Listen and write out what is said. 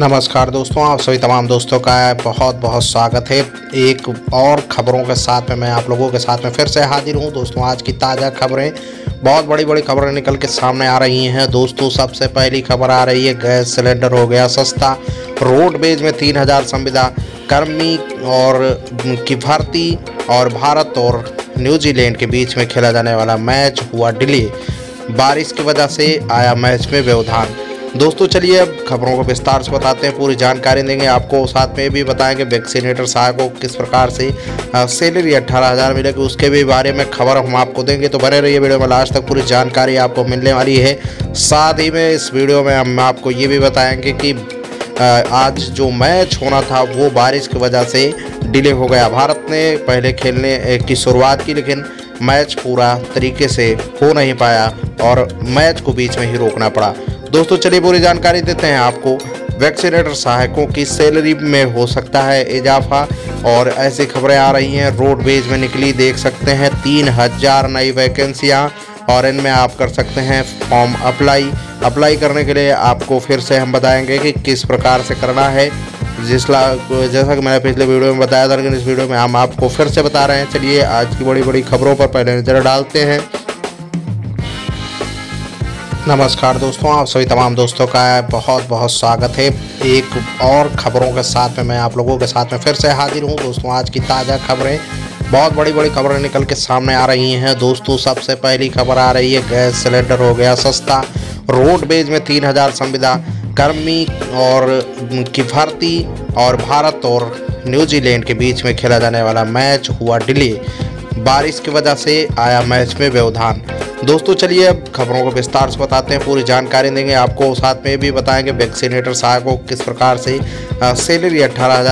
नमस्कार दोस्तों, आप सभी तमाम दोस्तों का बहुत बहुत स्वागत है। एक और खबरों के साथ में मैं आप लोगों के साथ में फिर से हाजिर हूँ। दोस्तों, आज की ताज़ा खबरें बहुत बड़ी बड़ी खबरें निकल के सामने आ रही हैं। दोस्तों, सबसे पहली खबर आ रही है, गैस सिलेंडर हो गया सस्ता। रोडवेज़ में तीन हज़ार संविदा कर्मी और की भर्ती और भारत और न्यूजीलैंड के बीच में खेला जाने वाला मैच हुआ डिले। बारिश की वजह से आया मैच में व्यवधान। दोस्तों, चलिए अब खबरों को विस्तार से बताते हैं, पूरी जानकारी देंगे आपको। साथ में भी बताएँगे वैक्सीनेटर सहायक को किस प्रकार से सैलरी अट्ठारह हज़ार मिलेगी, उसके भी बारे में खबर हम आपको देंगे। तो बने रहिए वीडियो में, लास्ट तक पूरी जानकारी आपको मिलने वाली है। साथ ही में इस वीडियो में हम आपको ये भी बताएँगे कि आज जो मैच होना था, वो बारिश की वजह से डिले हो गया। भारत ने पहले खेलने की शुरुआत की, लेकिन मैच पूरा तरीके से हो नहीं पाया और मैच को बीच में ही रोकना पड़ा। दोस्तों, चलिए पूरी जानकारी देते हैं आपको। वैक्सीनेटर सहायकों की सैलरी में हो सकता है इजाफा और ऐसी खबरें आ रही हैं। रोडवेज़ में निकली, देख सकते हैं, तीन हज़ार नई वैकेंसियाँ और इनमें आप कर सकते हैं फॉर्म अप्लाई। अप्लाई करने के लिए आपको फिर से हम बताएँगे कि किस प्रकार से करना है। जिस जैसा कि मैंने पिछले वीडियो में बताया था, लेकिन इस वीडियो में हम आपको फिर से बता रहे हैं। चलिए आज की बड़ी बड़ी खबरों पर पहले नज़र डालते हैं। नमस्कार दोस्तों, आप सभी तमाम दोस्तों का बहुत बहुत स्वागत है। एक और खबरों के साथ में मैं आप लोगों के साथ में फिर से हाजिर हूँ। दोस्तों, आज की ताज़ा खबरें बहुत बड़ी बड़ी खबरें निकल के सामने आ रही हैं। दोस्तों, सबसे पहली खबर आ रही है, गैस सिलेंडर हो गया सस्ता। रोडवेज़ में तीन हज़ार संविदा कर्मी और की भर्ती और भारत और न्यूजीलैंड के बीच में खेला जाने वाला मैच हुआ डिले। बारिश की वजह से आया मैच में व्यवधान। दोस्तों, चलिए अब खबरों को विस्तार से बताते हैं। पूरी जानकारी देंगे आपको। साथ में भी बताएँगे वैक्सीनेटर साहब को किस प्रकार से सैलरी अट्ठारह